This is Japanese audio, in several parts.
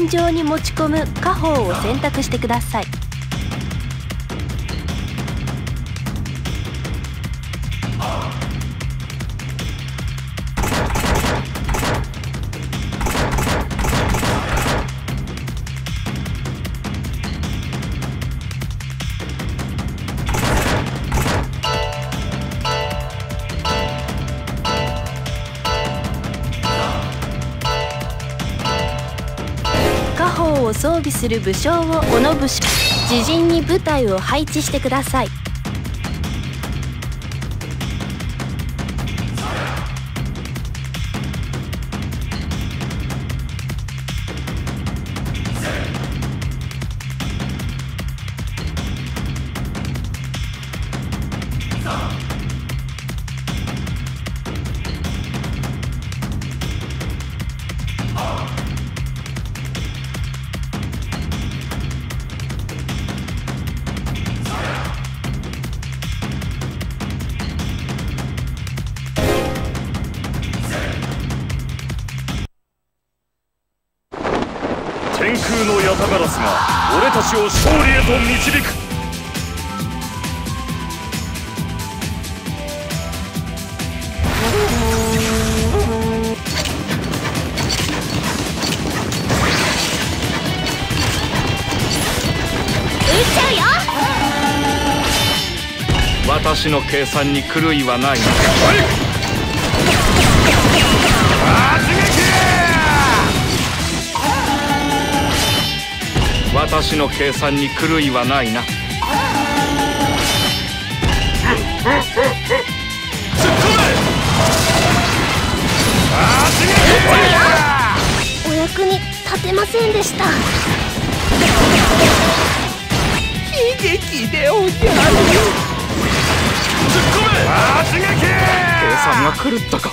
戦場に持ち込む家宝を選択してください。を装備する武将をこの武将自陣に部隊を配置してください。たちを勝利へと導く。私の計算に狂いはない私の計算に狂いはないな。お役に立てませんでした。悲劇でおじゃ計算が狂ったか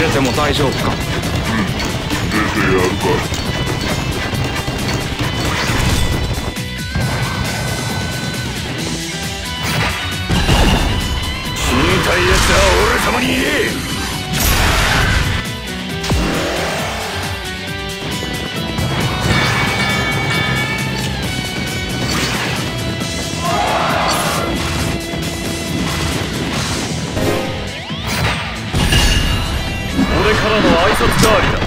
出ても大丈夫か？うん。出てやるか死にたい奴は俺様に言えからの挨拶代わりだ。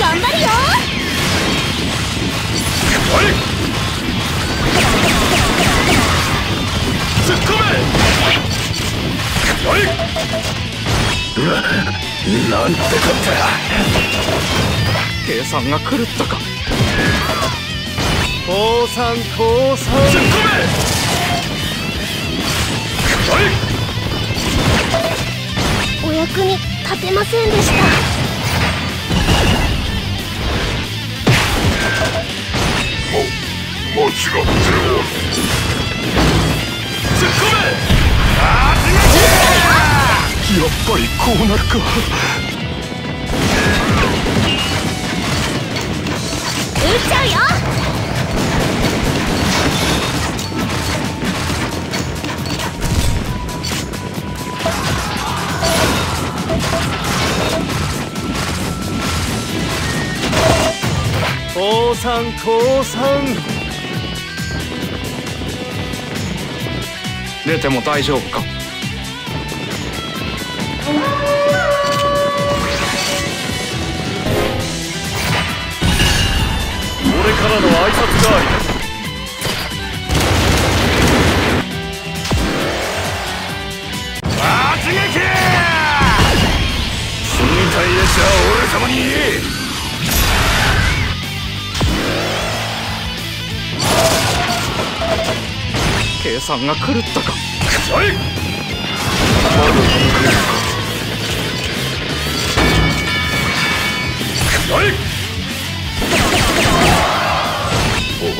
頑張るよ。はい。突っ込め。はい。なんてこ計算が狂ったか。降参降参。突っ込め。はいお役に立てませんでした。ももちろんゼ突っ込め。やっぱりこうなるか。撃っちゃうよ出ても大丈夫か？俺からの挨拶代わりだ。撃！死にたいエースは俺様に言え。計算が狂ったか。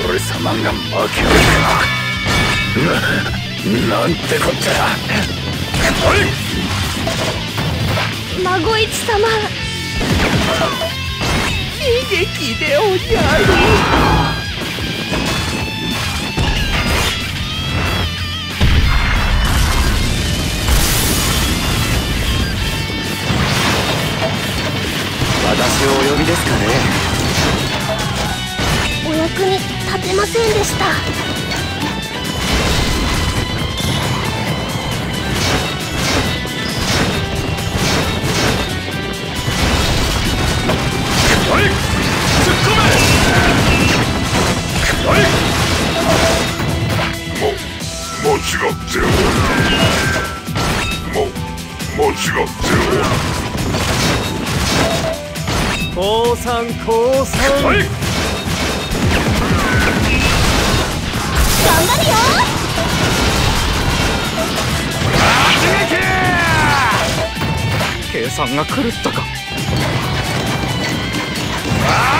俺様が負けるか。ななんてこったはい孫一様悲劇でおじゃるお呼びですかねお役に立てませんでした。も間違っておる降参降参。頑張るよ。計算が狂ったか。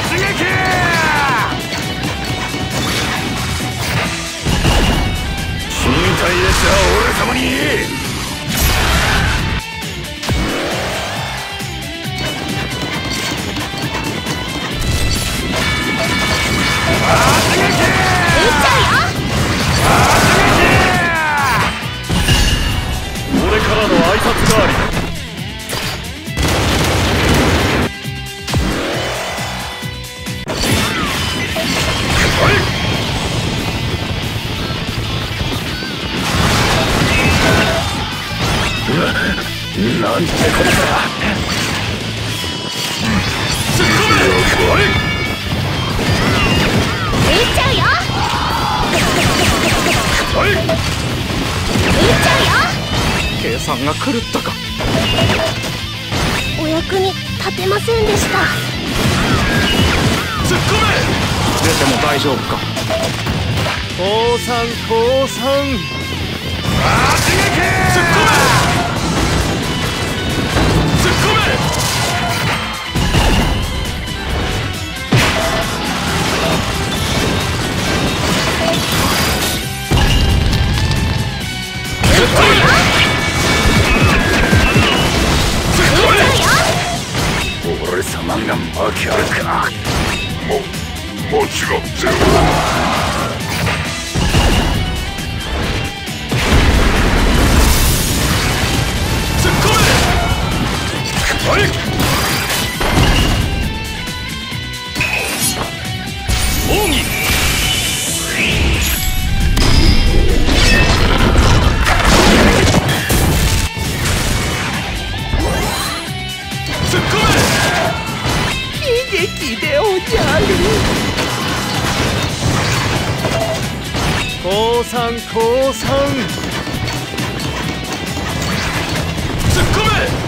突撃死にたいやつは俺様になんてことだ突っ込めはい。い。っちゃうよはい。い。っちゃうよ計算が狂ったかお役に立てませんでした突っ込め出ても大丈夫か降参降参突っ込め突っ込め俺様が負けるかも間違ってる突ビデオジャ降参降参。突っ込め！